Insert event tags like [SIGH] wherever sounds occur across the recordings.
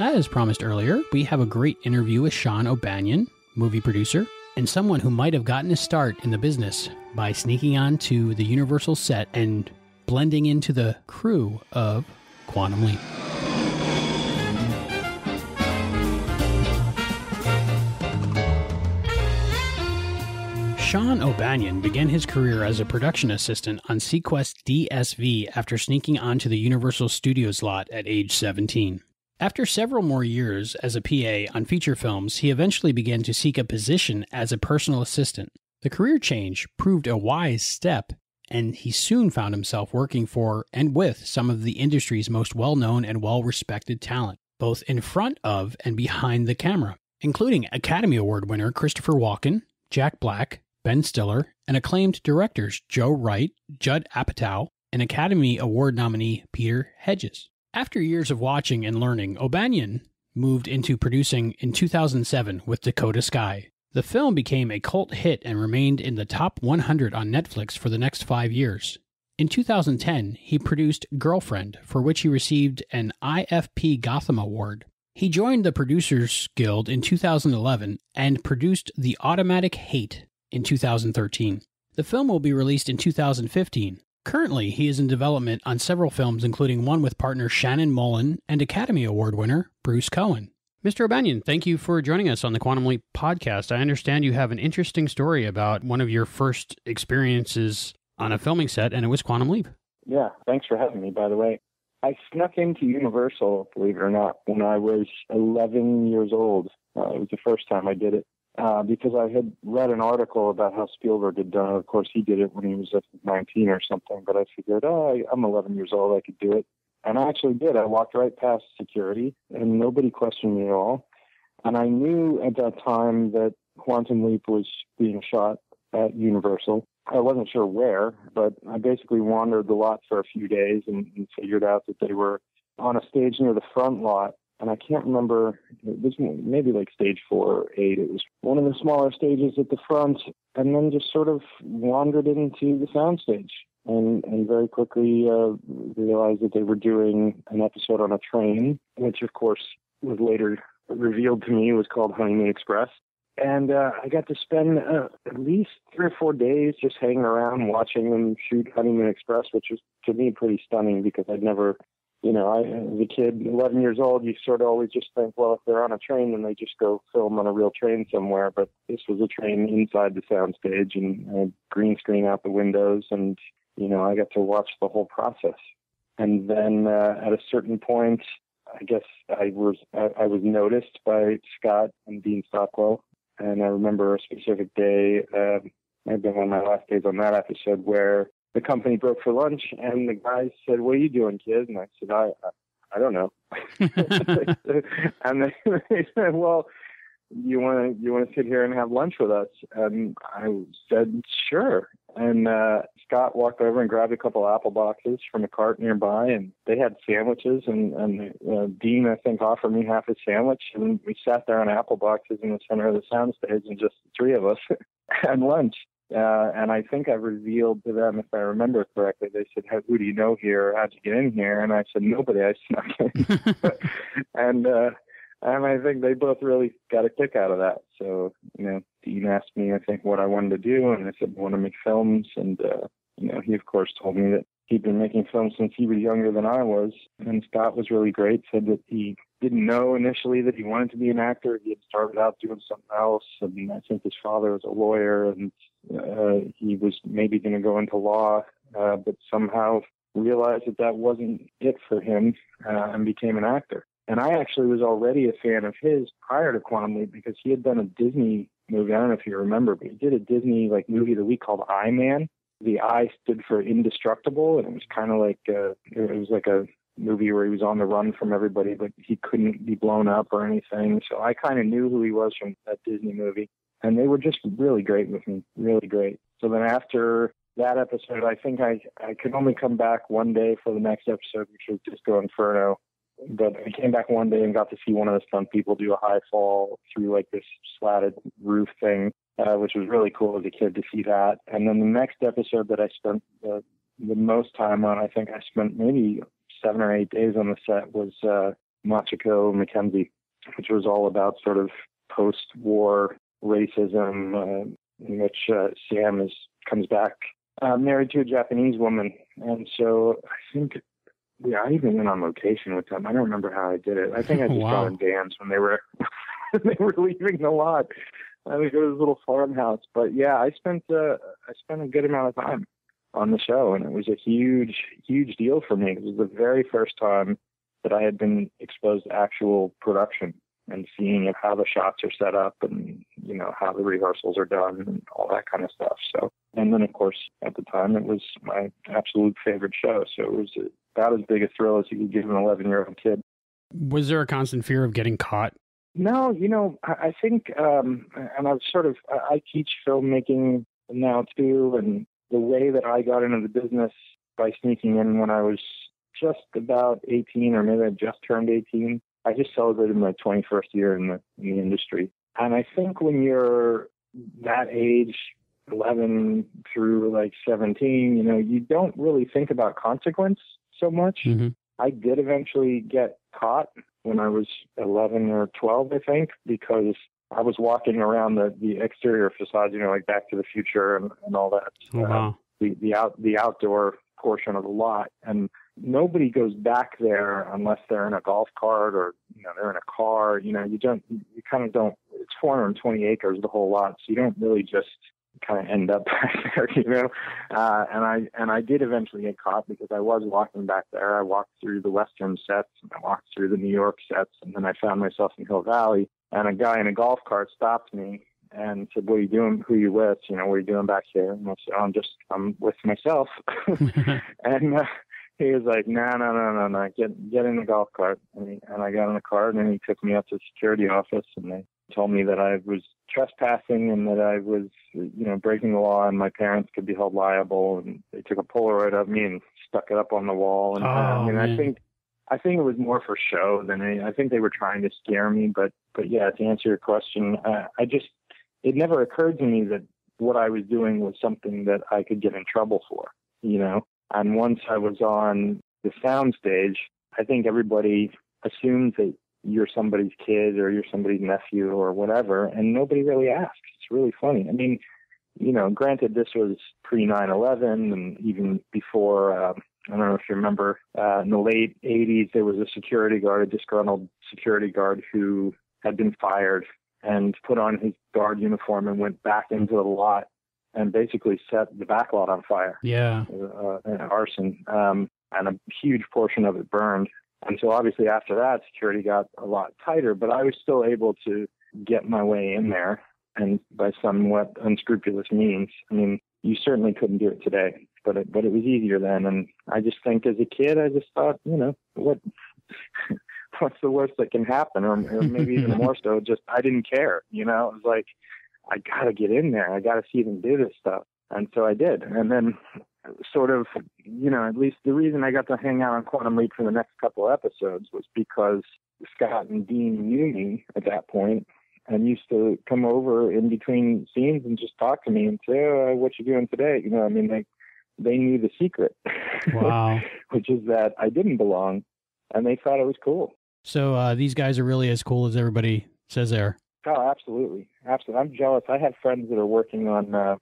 As promised earlier, we have a great interview with Shaun O'Banion, movie producer, and someone who might have gotten his start in the business by sneaking onto the Universal set and blending into the crew of Quantum Leap. Shaun O'Banion began his career as a production assistant on SeaQuest DSV after sneaking onto the Universal Studios lot at age 17. After several more years as a PA on feature films, he eventually began to seek a position as a personal assistant. The career change proved a wise step, and he soon found himself working for and with some of the industry's most well known and well respected talent, both in front of and behind the camera, including Academy Award winner Christopher Walken, Jack Black, Ben Stiller, and acclaimed directors Joe Wright, Judd Apatow, and Academy Award nominee Peter Hedges. After years of watching and learning, O'Banion moved into producing in 2007 with Dakota Skye. The film became a cult hit and remained in the top 100 on Netflix for the next five years. In 2010, he produced Girlfriend, for which he received an IFP Gotham Award. He joined the Producers Guild in 2011 and produced The Automatic Hate, in 2013. The film will be released in 2015. Currently, he is in development on several films, including one with partner Shannon Mullen and Academy Award winner Bruce Cohen. Mr. O'Banion, thank you for joining us on the Quantum Leap podcast. I understand you have an interesting story about one of your first experiences on a filming set, and it was Quantum Leap. Yeah, thanks for having me, by the way. I snuck into Universal, believe it or not, when I was 11 years old. Uh, it was the first time I did it uh, because I had read an article about how Spielberg had done it. Of course, he did it when he was 19 or something, but I figured, oh, I'm 11 years old, I could do it. And I actually did. I walked right past security, and nobody questioned me at all. And I knew at that time that Quantum Leap was being shot at Universal. I wasn't sure where, but I basically wandered the lot for a few days and, and figured out that they were on a stage near the front lot and I can't remember. Was maybe like stage four or eight. It was one of the smaller stages at the front, and then just sort of wandered into the soundstage, and and very quickly uh, realized that they were doing an episode on a train, which of course was later revealed to me was called Honeymoon Express. And uh, I got to spend uh, at least three or four days just hanging around watching them shoot Honeymoon Express, which was to me pretty stunning because I'd never you know, I, as a kid, 11 years old, you sort of always just think, well, if they're on a train, then they just go film on a real train somewhere. But this was a train inside the soundstage and uh, green screen out the windows. And, you know, I got to watch the whole process. And then uh, at a certain point, I guess I was I, I was noticed by Scott and Dean Stockwell, and I remember a specific day, uh, maybe one of my last days on that episode, where the company broke for lunch, and the guy said, "What are you doing, kid?" And I said, "I, I, I don't know." [LAUGHS] and they, they said, "Well, you want to you want to sit here and have lunch with us?" And I said, "Sure." And uh, Scott walked over and grabbed a couple apple boxes from a cart nearby, and they had sandwiches. And, and uh, Dean, I think, offered me half a sandwich, and we sat there on apple boxes in the center of the soundstage, and just the three of us [LAUGHS] had lunch. Uh, and I think I revealed to them, if I remember correctly, they said, "Who do you know here? How'd you get in here?" And I said, "Nobody. I snuck in." [LAUGHS] and uh, and I think they both really got a kick out of that. So you know, Dean asked me, I think, what I wanted to do, and I said, "I want to make films." And uh, you know, he of course told me that he'd been making films since he was younger than I was. And Scott was really great. Said that he didn't know initially that he wanted to be an actor. He had started out doing something else. And I think his father was a lawyer and uh, he was maybe going to go into law, uh, but somehow realized that that wasn't it for him uh, and became an actor. And I actually was already a fan of his prior to Quantum Leap because he had done a Disney movie. I don't know if you remember, but he did a Disney like movie the week called I Man. The I stood for indestructible, and it was kind of like uh, it was like a movie where he was on the run from everybody, but he couldn't be blown up or anything. So I kind of knew who he was from that Disney movie and they were just really great with me, really great. So then after that episode, I think I I could only come back one day for the next episode, which was Disco Inferno. But I came back one day and got to see one of the stunt people do a high fall through like this slatted roof thing, uh, which was really cool as a kid to see that. And then the next episode that I spent the, the most time on, I think I spent maybe seven or eight days on the set was uh, Machiko Mackenzie, which was all about sort of post-war racism, uh, in which uh, Sam is comes back uh, married to a Japanese woman, and so I think yeah, I even went on location with them. I don't remember how I did it. I think I [LAUGHS] just wow. got in bands when they were [LAUGHS] they were leaving the lot. I think it was a little farmhouse, but yeah, I spent uh, I spent a good amount of time on the show, and it was a huge, huge deal for me. It was the very first time that I had been exposed to actual production and seeing how the shots are set up and you know how the rehearsals are done and all that kind of stuff. So, and then of course at the time it was my absolute favorite show. So it was about as big a thrill as you could give an 11 year old kid. Was there a constant fear of getting caught? No, you know, I, think, um, and I've sort of, I teach filmmaking now too, and the way that I got into the business by sneaking in when I was just about 18 or maybe I just turned 18. I just celebrated my 21st year in the, in the industry. And I think when you're that age, 11 through like 17, you know, you don't really think about consequence so much. Mm-hmm. I did eventually get caught when I was 11 or 12, I think, because I was walking around the, the exterior facade, you know, like Back to the Future and, and all that. Oh, wow. Uh, the, the out, the outdoor portion of the lot. And nobody goes back there unless they're in a golf cart or, you know, they're in a car, you know, you don't, you kind of don't, 420 acres, the whole lot. So you don't really just kind of end up [LAUGHS] back there, you know. Uh, and I and I did eventually get caught because I was walking back there. I walked through the Western sets and I walked through the New York sets, and then I found myself in Hill Valley. And a guy in a golf cart stopped me and said, "What are you doing? Who are you with? You know, what are you doing back here?" And I said, oh, "I'm just I'm with myself." [LAUGHS] [LAUGHS] and uh, he was like, "No, no, no, no, no, get get in the golf cart." And, he, and I got in the cart, and then he took me up to the security office, and they told me that I was trespassing and that I was, you know, breaking the law, and my parents could be held liable. And they took a Polaroid of me and stuck it up on the wall. And oh, I mean, man. I think. I think it was more for show than any, I think they were trying to scare me, but but yeah, to answer your question, uh, I just it never occurred to me that what I was doing was something that I could get in trouble for, you know. And once I was on the sound stage, I think everybody assumes that you're somebody's kid or you're somebody's nephew or whatever, and nobody really asks. It's really funny. I mean, you know, granted, this was pre 9 11 and even before. Um, I don't know if you remember, uh, in the late 80s, there was a security guard, a disgruntled security guard who had been fired and put on his guard uniform and went back into the lot and basically set the back lot on fire. Yeah. Uh, arson. Um, and a huge portion of it burned. And so obviously after that, security got a lot tighter, but I was still able to get my way in there and by somewhat unscrupulous means. I mean, you certainly couldn't do it today, but it, but it was easier then. And I just think as a kid, I just thought, you know, what, [LAUGHS] what's the worst that can happen? Or, or maybe even more so, just, I didn't care, you know, it was like, I gotta get in there. I gotta see them do this stuff. And so I did. And then sort of, you know, at least the reason I got to hang out on Quantum Leap for the next couple of episodes was because Scott and Dean knew me at that point and used to come over in between scenes and just talk to me and say, oh, "What you doing today?" You know, I mean, they they knew the secret, [LAUGHS] Wow. which is that I didn't belong, and they thought it was cool. So uh, these guys are really as cool as everybody says they are. Oh, absolutely, absolutely. I'm jealous. I have friends that are working on uh,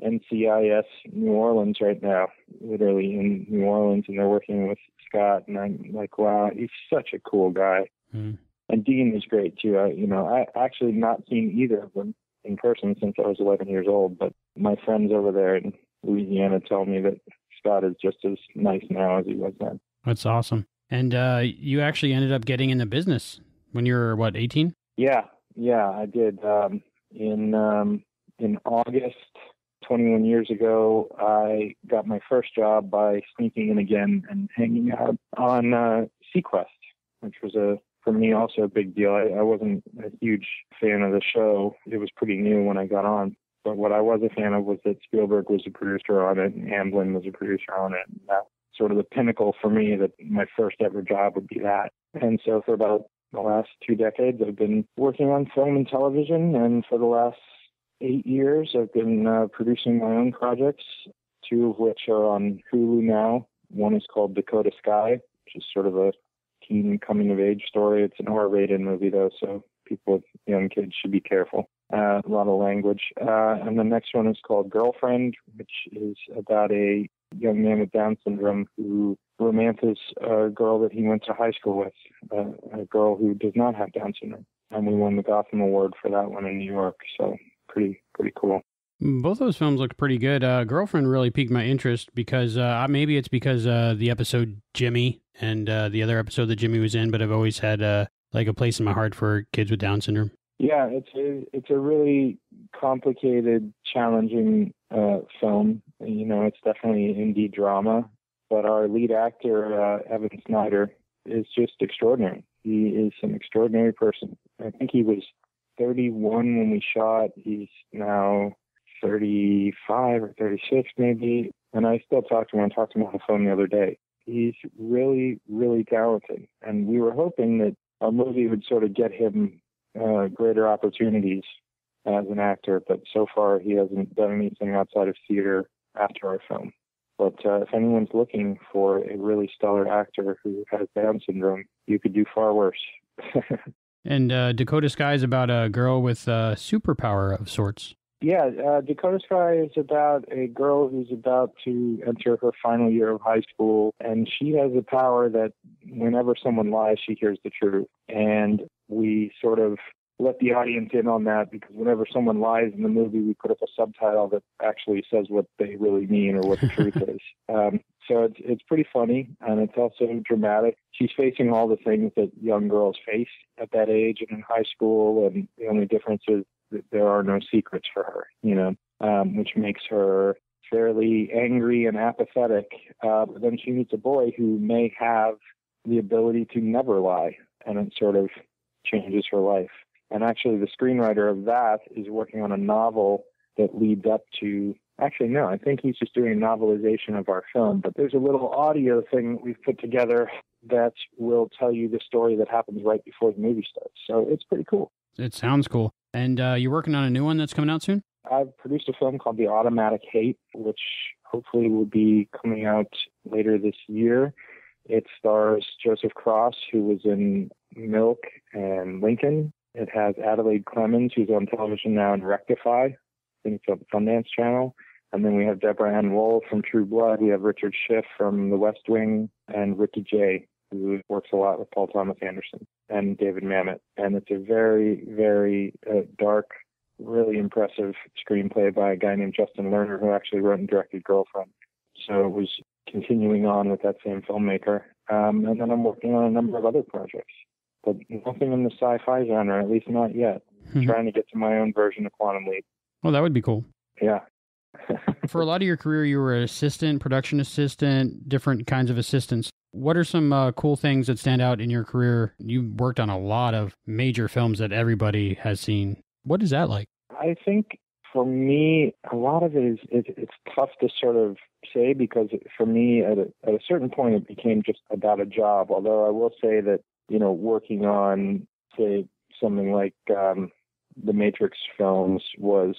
NCIS New Orleans right now, literally in New Orleans, and they're working with Scott, and I'm like, wow, he's such a cool guy. Mm. And Dean is great too. I, you know, I actually not seen either of them in person since I was 11 years old, but my friends over there in Louisiana tell me that Scott is just as nice now as he was then. That's awesome. And uh, you actually ended up getting into business when you were what, 18? Yeah, yeah, I did. Um, in um, in August 21 years ago, I got my first job by sneaking in again and hanging out on uh, SeaQuest, which was a for me also a big deal. I, I wasn't a huge fan of the show. It was pretty new when I got on. But what I was a fan of was that Spielberg was a producer on it and Amblin was a producer on it. And that sort of the pinnacle for me that my first ever job would be that. And so for about the last two decades, I've been working on film and television. And for the last eight years, I've been uh, producing my own projects, two of which are on Hulu now. One is called Dakota Skye, which is sort of a teen coming of age story. It's an R-rated movie though, so people with young kids should be careful. Uh, a lot of language. Uh, and the next one is called Girlfriend, which is about a young man with Down syndrome who romances a girl that he went to high school with, uh, a girl who does not have Down syndrome. And we won the Gotham Award for that one in New York. So pretty, pretty cool. Both those films looked pretty good. Uh, Girlfriend really piqued my interest because uh, maybe it's because uh, the episode Jimmy and uh, the other episode that Jimmy was in, but I've always had uh, like a place in my heart for kids with Down syndrome. Yeah, it's a, it's a really complicated, challenging uh, film. You know, it's definitely an indie drama, but our lead actor uh, Evan Sneider is just extraordinary. He is an extraordinary person. I think he was 31 when we shot. He's now 35 or 36 maybe, and I still talk to him. I talked to him on the phone the other day. He's really, really talented, and we were hoping that our movie would sort of get him uh, greater opportunities as an actor, but so far he hasn't done anything outside of theater after our film. But uh, if anyone's looking for a really stellar actor who has Down syndrome, you could do far worse. [LAUGHS] and uh, Dakota Skye is about a girl with a superpower of sorts. Yeah, uh, Dakota Skye is about a girl who's about to enter her final year of high school, and she has a power that whenever someone lies, she hears the truth. And we sort of let the audience in on that because whenever someone lies in the movie, we put up a subtitle that actually says what they really mean or what the truth [LAUGHS] is. Um, so it's it's pretty funny and it's also dramatic. She's facing all the things that young girls face at that age and in high school, and the only difference is that there are no secrets for her, you know, um, which makes her fairly angry and apathetic. Uh, but then she meets a boy who may have the ability to never lie, and it sort of changes her life. And actually, the screenwriter of that is working on a novel that leads up to. Actually, no, I think he's just doing a novelization of our film. But there's a little audio thing that we've put together that will tell you the story that happens right before the movie starts. So it's pretty cool. It sounds cool. And uh, you're working on a new one that's coming out soon? I've produced a film called The Automatic Hate, which hopefully will be coming out later this year. It stars Joseph Cross, who was in Milk and Lincoln. It has Adelaide Clemens, who's on television now in Rectify, I think it's on the Sundance Channel. And then we have Deborah Ann Woll from True Blood. We have Richard Schiff from The West Wing and Ricky Jay who works a lot with Paul Thomas Anderson and David Mamet. And it's a very, very uh, dark, really impressive screenplay by a guy named Justin Lerner, who actually wrote and directed Girlfriend. So it was continuing on with that same filmmaker. Um, and then I'm working on a number of other projects, but nothing in the sci-fi genre, at least not yet. Mm-hmm. Trying to get to my own version of Quantum Leap. Well, that would be cool. Yeah. For a lot of your career, you were an assistant, production assistant, different kinds of assistants. What are some uh, cool things that stand out in your career? You worked on a lot of major films that everybody has seen. What is that like? I think for me, a lot of it is it, it's tough to sort of say because for me, at a, at a certain point, it became just about a job. Although I will say that you know, working on say something like um, the Matrix films was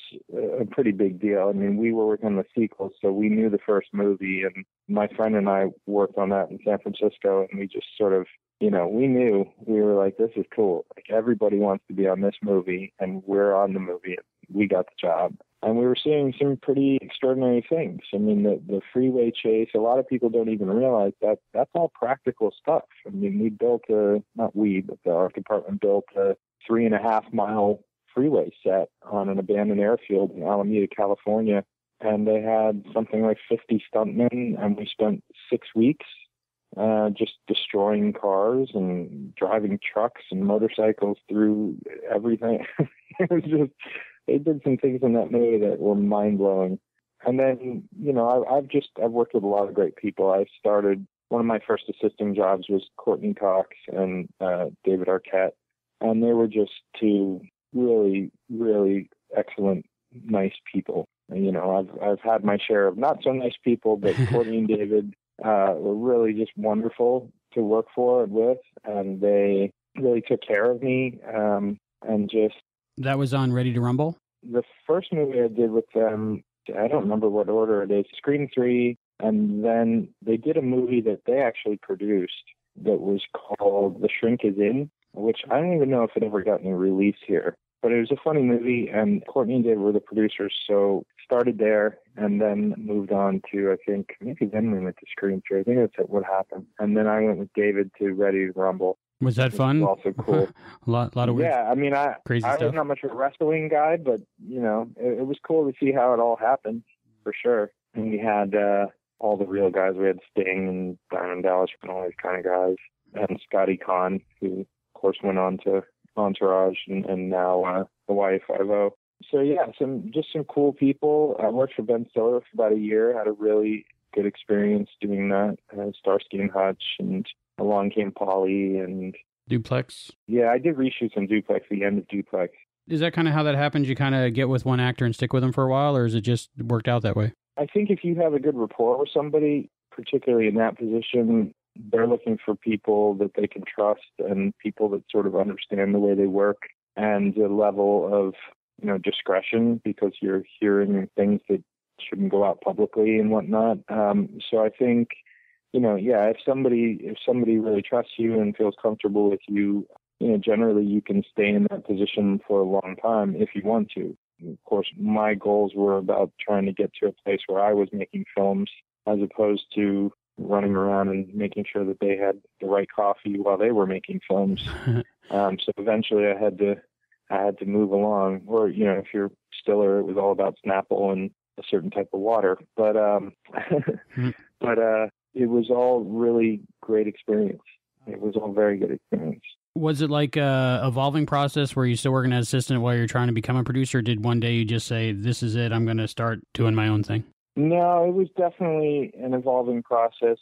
a pretty big deal. I mean, we were working on the sequels, so we knew the first movie, and my friend and I worked on that in San Francisco, and we just sort of, you know, we knew we were like, this is cool. Like everybody wants to be on this movie, and we're on the movie. We got the job, and we were seeing some pretty extraordinary things. I mean, the the freeway chase. A lot of people don't even realize that that's all practical stuff. I mean, we built a not we, but the art department built a three and a half mile freeway set on an abandoned airfield in Alameda, California. And they had something like 50 stuntmen, and we spent six weeks uh, just destroying cars and driving trucks and motorcycles through everything. [LAUGHS] it was just, they did some things in that movie that were mind blowing. And then, you know, I, I've just, I've worked with a lot of great people. I started, one of my first assisting jobs was Courteney Cox and uh, David Arquette. And they were just two really, really excellent, nice people. You know, I've I've had my share of not so nice people, but [LAUGHS] Courteney and David uh, were really just wonderful to work for and with, and they really took care of me. Um, and just that was on Ready to Rumble. The first movie I did with them, I don't remember what order it is. Scream Three, and then they did a movie that they actually produced that was called The Shrink Is In, which I don't even know if it ever got any release here. But it was a funny movie, and Courteney and David were the producers, so started there and then moved on to I think maybe then we went to Scream Three. I think that's what happened. And then I went with David to Ready to Rumble. Was that fun? Was also [LAUGHS] cool. a lot, lot of weird, yeah. I mean, I crazy I stuff. was not much of a wrestling guy, but you know, it, it was cool to see how it all happened for sure. And we had uh all the real guys. We had Sting and Diamond Dallas and all these kind of guys, and Scott Caan, who course went on to Entourage and, and now uh, Hawaii Five O. So yeah, some just some cool people. I worked for Ben Stiller for about a year. Had a really good experience doing that. Uh, Starsky and Hutch, and along came Polly, and Duplex. yeah, I did reshoots on Duplex, the end of Duplex. Is that kind of how that happens? You kind of get with one actor and stick with them for a while, or is it just worked out that way? I think if you have a good rapport with somebody, particularly in that position, they're looking for people that they can trust and people that sort of understand the way they work and a level of you know discretion because you're hearing things that shouldn't go out publicly and whatnot. Um, so I think you know, yeah, if somebody if somebody really trusts you and feels comfortable with you, you know, generally you can stay in that position for a long time if you want to. Of course, my goals were about trying to get to a place where I was making films as opposed to running around and making sure that they had the right coffee while they were making films. [LAUGHS] um, so eventually I had to I had to move along. Or, you know, if you're Stiller, it was all about Snapple and a certain type of water. But um [LAUGHS] but uh it was all really great experience. It was all very good experience. Was it like a evolving process where you still working as assistant while you're trying to become a producer? Did one day you just say, "This is it. I'm going to start doing my own thing"? No, it was definitely an evolving process.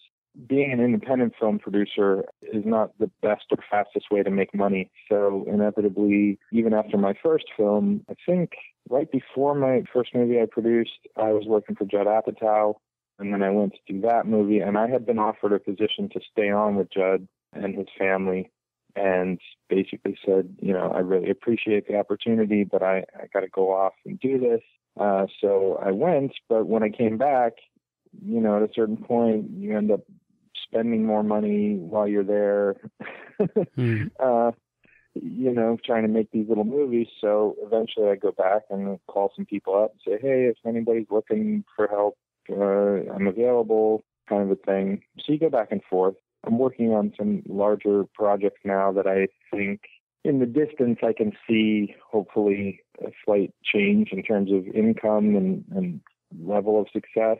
Being an independent film producer is not the best or fastest way to make money. So inevitably, even after my first film, I think right before my first movie I produced, I was working for Judd Apatow, and then I went to do that movie, and I had been offered a position to stay on with Judd and his family, and basically said, you know, I really appreciate the opportunity, but I, I got to go off and do this. Uh, so I went, but when I came back, you know, at a certain point, you end up spending more money while you're there, [LAUGHS] Hmm. uh, you know, trying to make these little movies. So eventually I go back and call some people up and say, hey, if anybody's looking for help, uh, I'm available, kind of a thing. So you go back and forth. I'm working on some larger projects now that I think in the distance I can see hopefully a slight change in terms of income and, and level of success.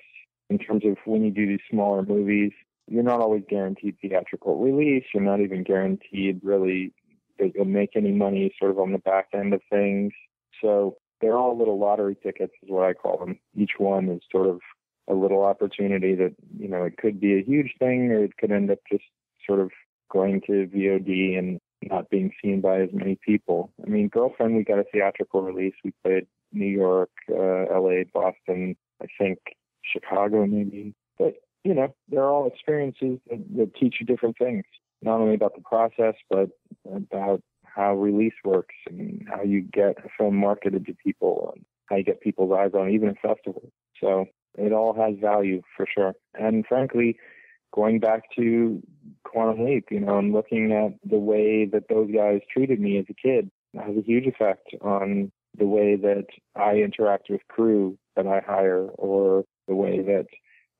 In terms of when you do these smaller movies, you're not always guaranteed theatrical release. You're not even guaranteed really that you'll make any money sort of on the back end of things. So they're all little lottery tickets is what I call them. Each one is sort of a little opportunity that, you know, it could be a huge thing or it could end up just sort of going to VOD and not being seen by as many people. I mean, Girlfriend, we got a theatrical release. We played New York, uh, LA, Boston, I think Chicago maybe. But, you know, they're all experiences that, that teach you different things, not only about the process, but about how release works and how you get a film marketed to people and how you get people's eyes on even a festival. So it all has value for sure. And frankly, going back to Quantum Leap, you know, and looking at the way that those guys treated me as a kid has a huge effect on the way that I interact with crew that I hire or the way that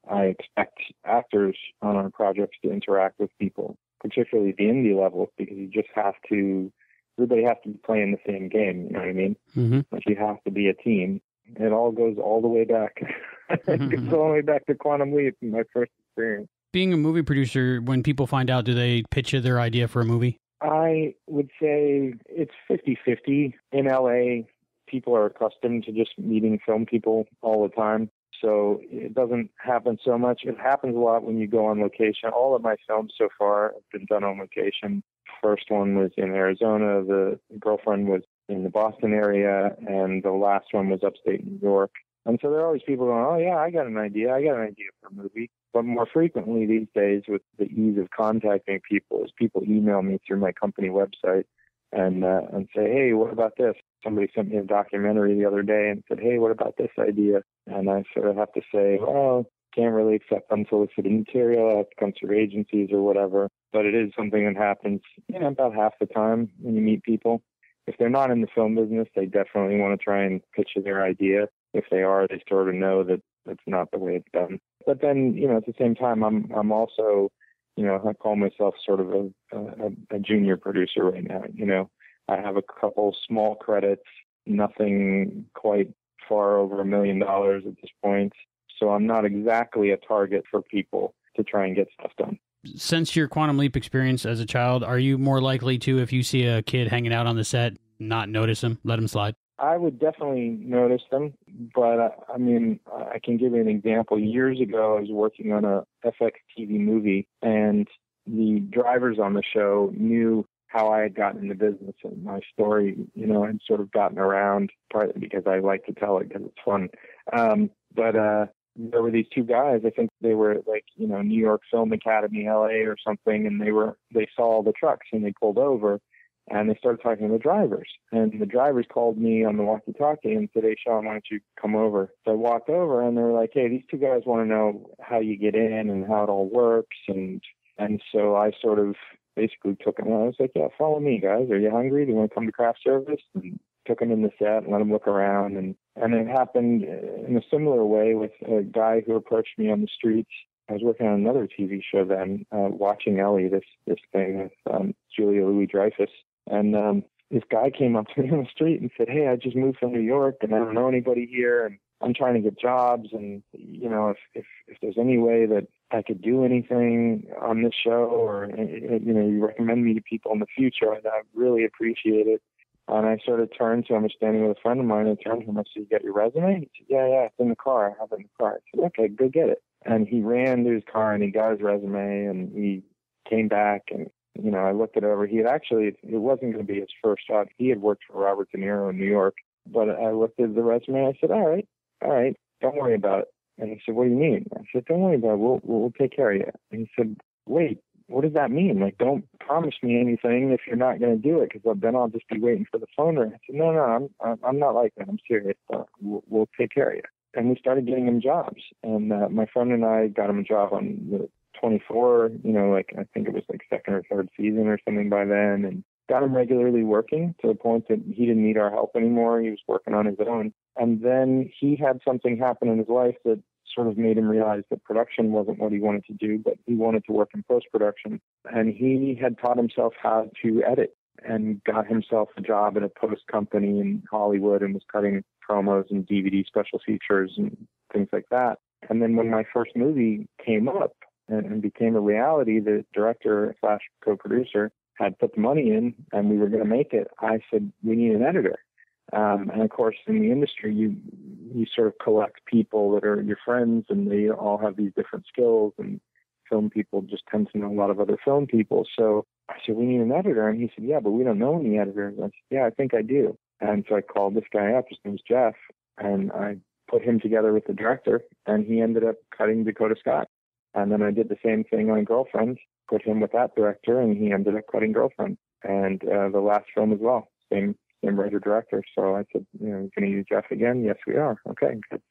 I expect actors on our projects to interact with people, particularly the indie level, because you just have to, everybody has to be playing the same game, you know what I mean? Mm-hmm. Like you have to be a team. It all goes all the way back. [LAUGHS] it goes all the way back to Quantum Leap, my first experience. Being a movie producer, when people find out, do they pitch you their idea for a movie? I would say it's 50 50. In LA, people are accustomed to just meeting film people all the time. So it doesn't happen so much. It happens a lot when you go on location. All of my films so far have been done on location. First one was in Arizona. The girlfriend was in the Boston area, and the last one was upstate New York. And so there are always people going, "Oh yeah, I got an idea. I got an idea for a movie." But more frequently these days, with the ease of contacting people, is people email me through my company website and uh, and say, "Hey, what about this?" Somebody sent me a documentary the other day and said, "Hey, what about this idea?" And I sort of have to say, "Well, can't really accept unsolicited material. I have to through agencies or whatever." but it is something that happens, you know, about half the time when you meet people. If they're not in the film business, they definitely want to try and pitch their idea. If they are, they sort of know that that's not the way it's done. But then, you know, at the same time, I'm I'm also, you know, I call myself sort of a, a, a junior producer right now. You know, I have a couple small credits, nothing quite far over a million dollars at this point. So I'm not exactly a target for people to try and get stuff done. Since your Quantum Leap experience as a child, are you more likely to, if you see a kid hanging out on the set, not notice him, let him slide? I would definitely notice them, but uh, I mean, I can give you an example. Years ago, I was working on a FX TV movie, and the drivers on the show knew how I had gotten into business and my story, you know, had sort of gotten around partly because I like to tell it because it's fun. Um, but uh, there were these two guys. I think they were like, you know, New York Film Academy, LA, or something, and they were they saw the trucks and they pulled over, and they started talking to the drivers. And the drivers called me on the walkie-talkie and said, "Hey, Shaun, why don't you come over?" So I walked over, and they were like, "Hey, these two guys want to know how you get in and how it all works." And and so I sort of basically took them. I was like, "Yeah, follow me, guys. Are you hungry? Do you want to come to craft service?" And took them in the set and let them look around. And and it happened in a similar way with a guy who approached me on the streets. I was working on another TV show then, uh, watching Ellie, this this thing with um, Julia Louis Dreyfus, and um, this guy came up to me on the street and said, "Hey, I just moved from New York and I don't know anybody here, and I'm trying to get jobs, and you know, if if if there's any way that I could do anything on this show, or you know, you recommend me to people in the future, I'd, I'd really appreciate it." And I sort of turned to him, I was standing with a friend of mine, and I turned to him, I said, You got your resume? He said, Yeah, yeah, it's in the car. I have it in the car. I said, Okay, go get it. And he ran to his car and he got his resume and he came back and you know, I looked it over. He had actually, it wasn't going to be his first job. He had worked for Robert De Niro in New York, but I looked at the resume. I said, all right, all right, don't worry about it. And he said, what do you mean? I said, don't worry about it. We'll, we'll take care of you. And he said, wait, what does that mean? Like, don't promise me anything if you're not going to do it, because then I'll just be waiting for the phone ring. I said, no, no, I'm I'm not like that. I'm serious. Uh, we'll, we'll take care of you. And we started getting him jobs. And uh, my friend and I got him a job on the 24. You know, like I think it was like second or third season or something by then, and got him regularly working to the point that he didn't need our help anymore. He was working on his own. And then he had something happen in his life that sort of made him realize that production wasn't what he wanted to do, but he wanted to work in post production. And he had taught himself how to edit and got himself a job at a post company in Hollywood and was cutting promos and DVD special features and things like that. And then when my first movie came up and, and became a reality, the director slash co-producer had put the money in and we were going to make it. I said, we need an editor. Um, and of course, in the industry, you you sort of collect people that are your friends, and they all have these different skills. And film people just tend to know a lot of other film people. So I said, we need an editor, and he said, yeah, but we don't know any editors. I said, yeah, I think I do. And so I called this guy up. His name's Jeff, and I put him together with the director, and he ended up cutting Dakota Scott. And then I did the same thing on Girlfriend, put him with that director, and he ended up cutting Girlfriend. And uh, the last film as well, same same writer director. So I said, you know, going to use Jeff again? Yes, we are. Okay, good.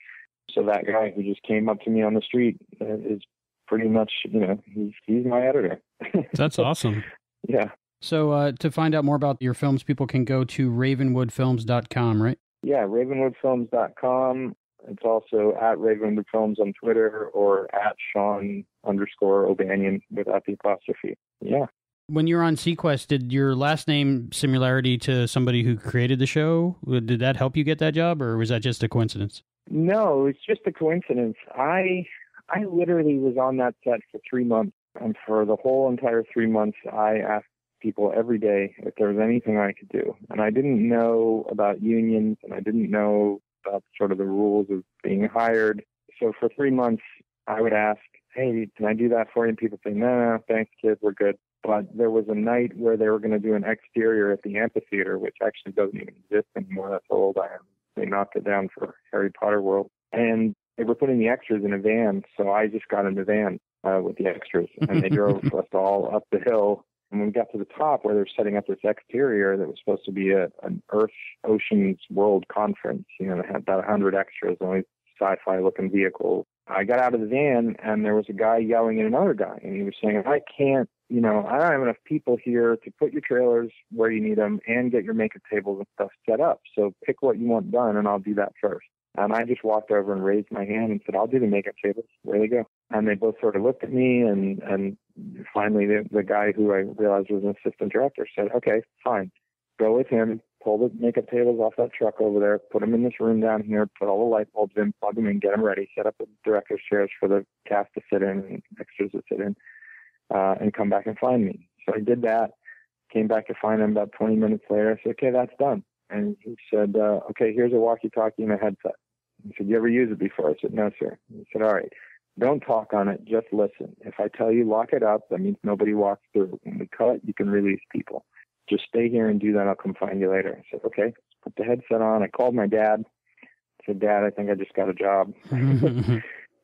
So that guy who just came up to me on the street uh, is pretty much, you know, he's he's my editor. [LAUGHS] That's awesome. Yeah. So uh, to find out more about your films, people can go to ravenwoodfilms.com, right? Yeah, ravenwoodfilms.com. It's also at Ravenwood Films on Twitter or at Shaun underscore O'Banion without the apostrophe. Yeah. When you were on SeaQuest, did your last name similarity to somebody who created the show? Did that help you get that job, or was that just a coincidence? No, it's just a coincidence. I I literally was on that set for three months, and for the whole entire three months, I asked people every day if there was anything I could do, and I didn't know about unions, and I didn't know about sort of the rules of being hired. So for three months, I would ask, "Hey, can I do that for you?" And people say, "No, no, thanks, kid, we're good." but there was a night where they were going to do an exterior at the amphitheater, which actually doesn't even exist anymore. That's how old I am. They knocked it down for Harry Potter World, and they were putting the extras in a van. So I just got in the van uh, with the extras, and they [LAUGHS] drove us all up the hill. And when we got to the top, where they're setting up this exterior that was supposed to be a, an Earth Oceans World Conference, you know, they had about a hundred extras, only sci-fi looking vehicles. I got out of the van and there was a guy yelling at another guy and he was saying, I can't you know, I don't have enough people here to put your trailers where you need them and get your makeup tables and stuff set up. So pick what you want done, and I'll do that first. And I just walked over and raised my hand and said, I'll do the makeup tables. Where they go? And they both sort of looked at me and, and finally the, the guy who I realized was an assistant director said, okay, fine. Go with him, pull the makeup tables off that truck over there, put them in this room down here, put all the light bulbs in, plug them in, get them ready, set up the director's chairs for the cast to sit in and extras to sit in, uh, and come back and find me. So I did that, came back to find him about 20 minutes later. I said, okay, that's done. And he said, uh, okay, here's a walkie-talkie and a headset. He said, you ever use it before? I said, no, sir. He said, all right, don't talk on it, just listen. If I tell you lock it up, that means nobody walks through. When we cut, you can release people. Just stay here and do that. I'll come find you later. I said, okay. Put the headset on. I called my dad. I said, Dad, I think I just got a job. [LAUGHS]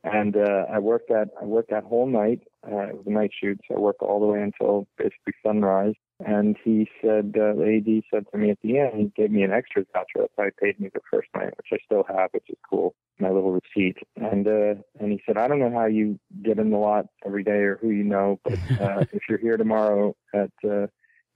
and uh, I worked that I worked that whole night. Uh, it was a night shoot, so I worked all the way until basically sunrise. And he said, uh, the AD said to me at the end, he gave me an extra voucher. That's why he paid me the first night, which I still have, which is cool. My little receipt. And uh, and he said, I don't know how you get in the lot every day or who you know, but [LAUGHS] uh, if you're here tomorrow at uh,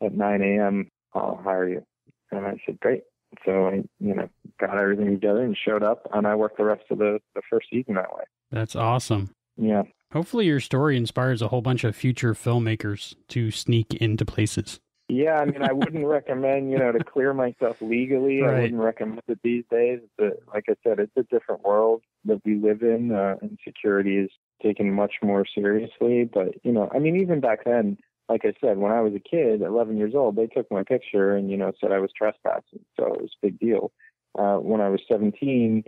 at 9 a.m., I'll hire you. And I said, great. So I, you know, got everything together and showed up, and I worked the rest of the the first season that way. That's awesome. Yeah. Hopefully, your story inspires a whole bunch of future filmmakers to sneak into places. Yeah, I mean, I wouldn't [LAUGHS] recommend, you know, to clear myself legally. Right. I wouldn't recommend it these days. But like I said, it's a different world that we live in, uh, and security is taken much more seriously. But you know, I mean, even back then, like I said, when I was a kid, 11 years old, they took my picture and you know said I was trespassing, so it was a big deal. Uh, when I was 17,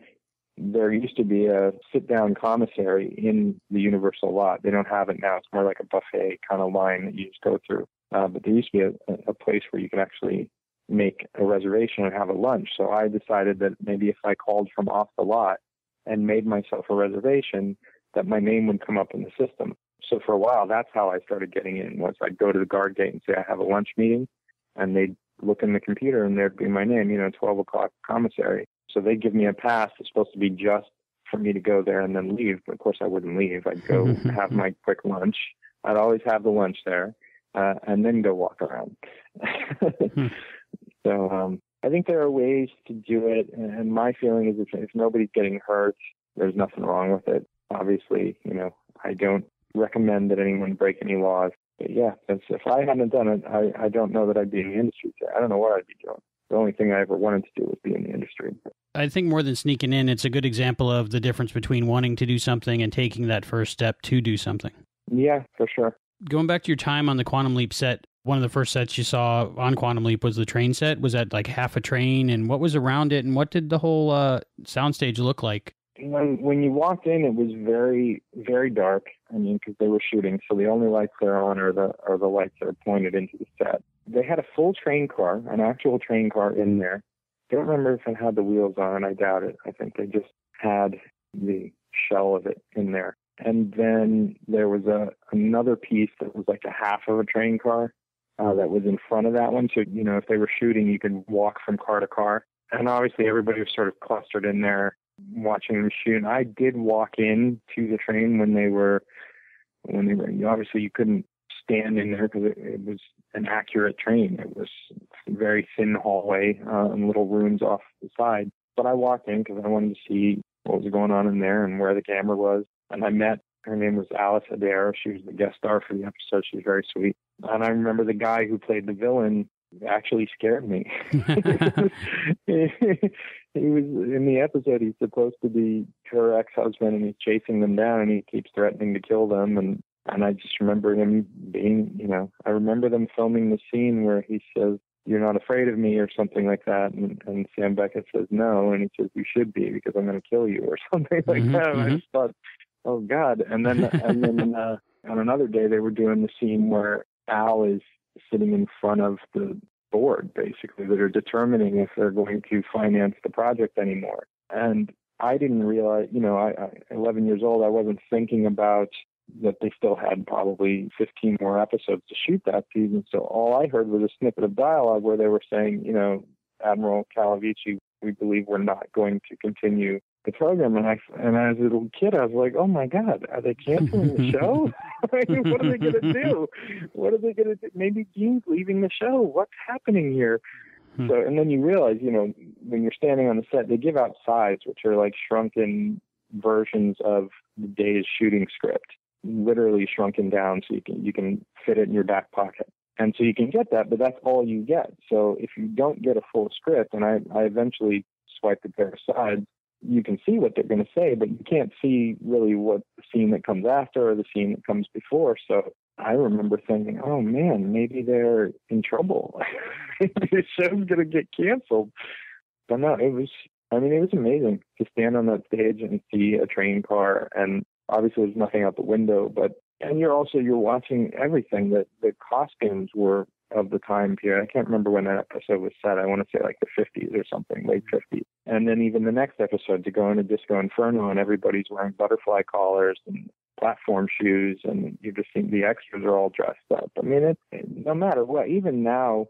there used to be a sit down commissary in the Universal lot. They don't have it now. It's more like a buffet kind of line that you just go through. Uh, but there used to be a, a place where you can actually make a reservation and have a lunch. So I decided that maybe if I called from off the lot and made myself a reservation, that my name would come up in the system. So for a while, that's how I started getting in. Was I'd go to the guard gate and say I have a lunch meeting, and they'd look in the computer and there'd be my name, you know, 12 o'clock commissary. So they'd give me a pass. It's supposed to be just for me to go there and then leave. But of course, I wouldn't leave. I'd go [LAUGHS] have my quick lunch. I'd always have the lunch there, uh, and then go walk around. [LAUGHS] so um, I think there are ways to do it. And my feeling is if, if nobody's getting hurt, there's nothing wrong with it. Obviously, you know, I don't recommend that anyone break any laws. But yeah, if I hadn't done it, I, I don't know that I'd be in the industry. Today. I don't know what I'd be doing. The only thing I ever wanted to do was be in the industry. I think more than sneaking in, it's a good example of the difference between wanting to do something and taking that first step to do something. Yeah, for sure. Going back to your time on the Quantum Leap set, one of the first sets you saw on Quantum Leap was the train set. Was that like half a train? And what was around it? And what did the whole uh, soundstage look like? when when you walked in, it was very very dark. I mean, because they were shooting, so the only lights they're on are the are the lights that are pointed into the set. They had a full train car, an actual train car in there. Don't remember if it had the wheels on. I doubt it. I think they just had the shell of it in there. And then there was a another piece that was like a half of a train car uh, that was in front of that one. So you know, if they were shooting, you could walk from car to car. And obviously, everybody was sort of clustered in there watching them shoot. I did walk in to the train when they were when they were you obviously you couldn't stand in there because it, it was an accurate train. It was a very thin hallway uh, and little rooms off the side. But I walked in because I wanted to see what was going on in there and where the camera was. And I met her name was Alice Adair. She was the guest star for the episode. She was very sweet. And I remember the guy who played the villain actually scared me. [LAUGHS] [LAUGHS] [LAUGHS] he was in the episode. He's supposed to be her ex-husband, and he's chasing them down, and he keeps threatening to kill them. And and I just remember him being, you know, I remember them filming the scene where he says, "You're not afraid of me," or something like that, and and Sam Beckett says no, and he says, "You should be because I'm going to kill you," or [LAUGHS] something like Mhm, that. And I mhm. just thought, oh God. And then and then [LAUGHS] uh, on another day they were doing the scene where Al is sitting in front of the board basically that are determining if they're going to finance the project anymore. And I didn't realize, you know, I, I 11 years old, I wasn't thinking about that they still had probably 15 more episodes to shoot that season. So all I heard was a snippet of dialogue where they were saying, you know, Admiral Calavicci, we believe we're not going to continue the program, and I and as a little kid, I was like, "Oh my God, are they canceling the [LAUGHS] show? [LAUGHS] what are they going to do? [LAUGHS] What are they going to do? Maybe Gene's leaving the show. What's happening here?" Hmm. So, and then you realize, you know, when you're standing on the set, they give out sides, which are like shrunken versions of the day's shooting script, literally shrunken down, so you can you can fit it in your back pocket. And so you can get that, but that's all you get. So if you don't get a full script, and I, I eventually swiped a pair of sides, you can see what they're going to say, but you can't see really what the scene that comes after or the scene that comes before. So I remember thinking, oh man, maybe they're in trouble. [LAUGHS] the show's going to get canceled. But no, it was, I mean, it was amazing to stand on that stage and see a train car. And obviously there's nothing out the window, but, and you're also, you're watching everything that the costumes were of the time period. I can't remember when that episode was set. I want to say like the 50s or something, late 50s. And then even the next episode to go into Disco Inferno and everybody's wearing butterfly collars and platform shoes and you just see the extras are all dressed up. I mean, it, no matter what, even now,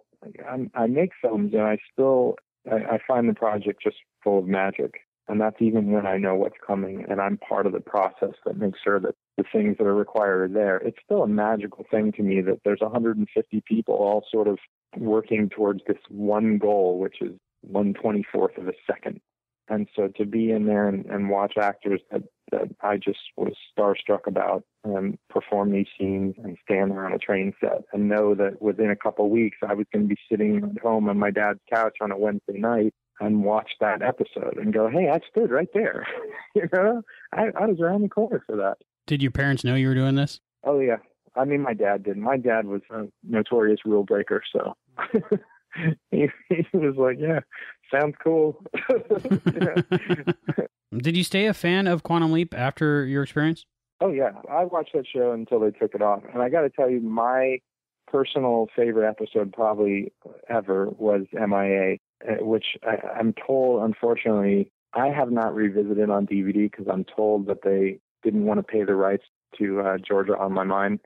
I'm, I make films and I still, I, I find the project just full of magic. And that's even when I know what's coming and I'm part of the process that makes sure that the things that are required there. It's still a magical thing to me that there's 150 people all sort of working towards this one goal, which is 124th of a second. And so to be in there and, and watch actors that, that I just was starstruck about um, perform these scenes and stand there on a train set and know that within a couple of weeks I was going to be sitting at home on my dad's couch on a Wednesday night and watch that episode and go, hey, I stood right there. [LAUGHS] you know, I, I was around the corner for that. Did your parents know you were doing this? Oh, yeah. I mean, my dad did. My dad was a notorious rule breaker, so [LAUGHS] he, he was like, "Yeah, sounds cool." [LAUGHS] [LAUGHS] Did you stay a fan of Quantum Leap after your experience? Oh yeah, I watched that show until they took it off, and I got to tell you, my personal favorite episode probably ever was MIA, uh, which I, I'm told, unfortunately, I have not revisited on DVD because I'm told that they didn't want to pay the rights to uh, Georgia on My Mind.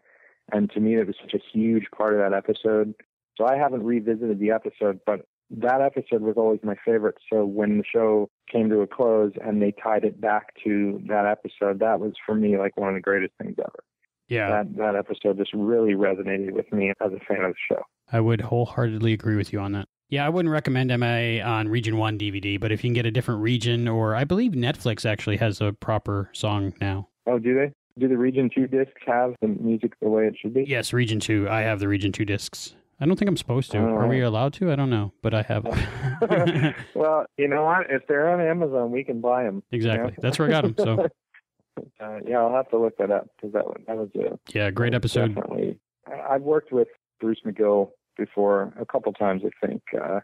And to me, it was such a huge part of that episode. So I haven't revisited the episode, but that episode was always my favorite. So when the show came to a close and they tied it back to that episode, that was for me like one of the greatest things ever. Yeah. That that episode just really resonated with me as a fan of the show. I would wholeheartedly agree with you on that. Yeah, I wouldn't recommend MIA on Region 1 DVD, but if you can get a different region, or I believe Netflix actually has a proper song now. Oh, do they? Do the Region 2 discs have the music the way it should be? Yes, Region 2. I have the Region 2 discs. I don't think I'm supposed to. Are we allowed to? I don't know, but I have. [LAUGHS] [LAUGHS] well, you know what? If they're on Amazon, we can buy them. Exactly. You know? That's where I got them. So. [LAUGHS] Uh, yeah, I'll have to look that up because that, that was a yeah great episode. Definitely, I've worked with Bruce McGill before a couple times, I think, uh,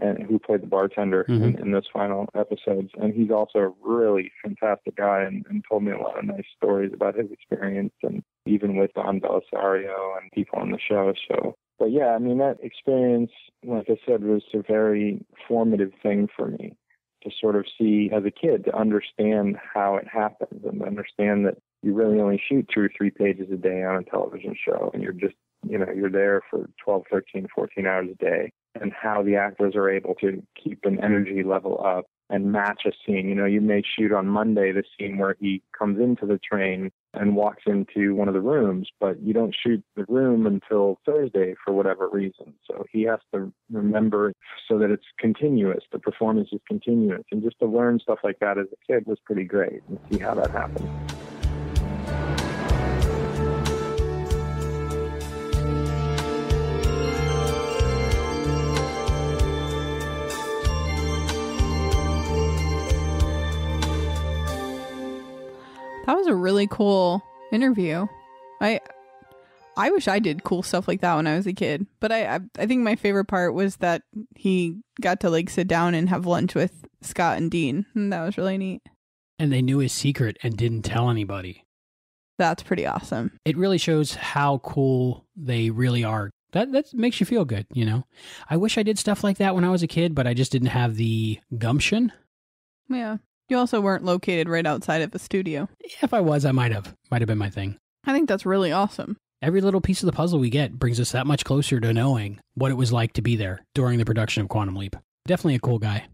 and who played the bartender mm-hmm. in, in those final episodes. And he's also a really fantastic guy and, and told me a lot of nice stories about his experience and even with Don Bellisario and people on the show. So but yeah, I mean, that experience, like I said, was a very formative thing for me to sort of see as a kid, to understand how it happens and understand that you really only shoot two or three pages a day on a television show and you're just, you know, you're there for 12, 13, 14 hours a day and how the actors are able to keep an energy level up and match a scene. You know, you may shoot on Monday the scene where he comes into the train and walks into one of the rooms, but you don't shoot the room until Thursday for whatever reason. So he has to remember so that it's continuous. The performance is continuous. And just to learn stuff like that as a kid was pretty great and see how that happens. That was a really cool interview. I I wish I did cool stuff like that when I was a kid. But I, I, I think my favorite part was that he got to like sit down and have lunch with Scott and Dean. And that was really neat. And they knew his secret and didn't tell anybody. That's pretty awesome. It really shows how cool they really are. That that makes you feel good, you know. I wish I did stuff like that when I was a kid, but I just didn't have the gumption. Yeah. You also weren't located right outside of a studio. If I was, I might have. Might have been my thing. I think that's really awesome. Every little piece of the puzzle we get brings us that much closer to knowing what it was like to be there during the production of Quantum Leap. Definitely a cool guy.